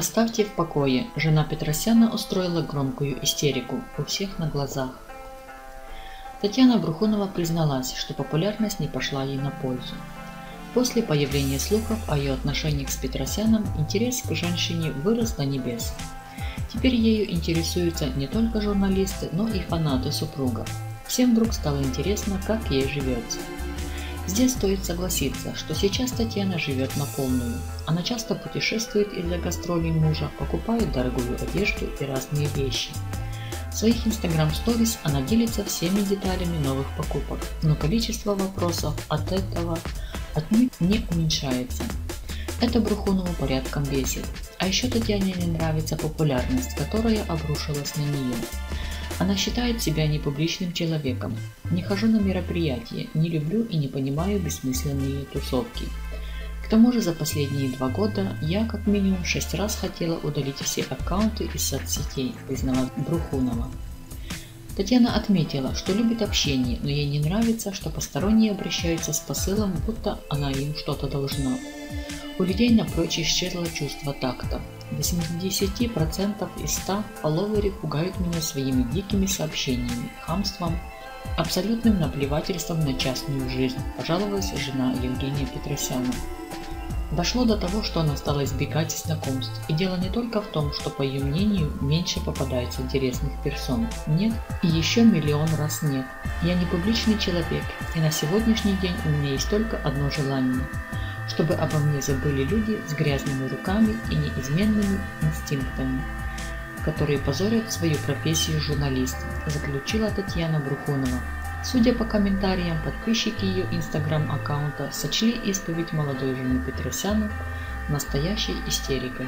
Оставьте в покое. Жена Петросяна устроила громкую истерику у всех на глазах. Татьяна Брухунова призналась, что популярность не пошла ей на пользу. После появления слухов о ее отношениях с Петросяном интерес к женщине вырос до небес. Теперь ею интересуются не только журналисты, но и фанаты супруга. Всем вдруг стало интересно, как ей живется. Здесь стоит согласиться, что сейчас Татьяна живет на полную. Она часто путешествует из-за гастролей мужа, покупает дорогую одежду и разные вещи. В своих Instagram Stories она делится всеми деталями новых покупок, но количество вопросов от этого отнюдь не уменьшается. Это Брухунову порядком бесит. А еще Татьяне не нравится популярность, которая обрушилась на нее. Она считает себя непубличным человеком. Не хожу на мероприятия, не люблю и не понимаю бессмысленные тусовки. К тому же за последние два года я как минимум шесть раз хотела удалить все аккаунты из соцсетей, признала Брухунова. Татьяна отметила, что любит общение, но ей не нравится, что посторонние обращаются с посылом, будто она им что-то должна. У людей напрочь исчезло чувство такта. 80% из 100 фолловеры пугают меня своими дикими сообщениями, хамством, абсолютным наплевательством на частную жизнь, пожаловалась жена Евгения Петросяна. Дошло до того, что она стала избегать знакомств. И дело не только в том, что, по ее мнению, меньше попадается интересных персон. Нет, и еще миллион раз нет. Я не публичный человек, и на сегодняшний день у меня есть только одно желание – чтобы обо мне забыли люди с грязными руками и неизменными инстинктами, которые позорят свою профессию журналиста, заключила Татьяна Брухонова. Судя по комментариям, подписчики ее инстаграм-аккаунта сочли исповедь молодой жены Петросяна настоящей истерикой.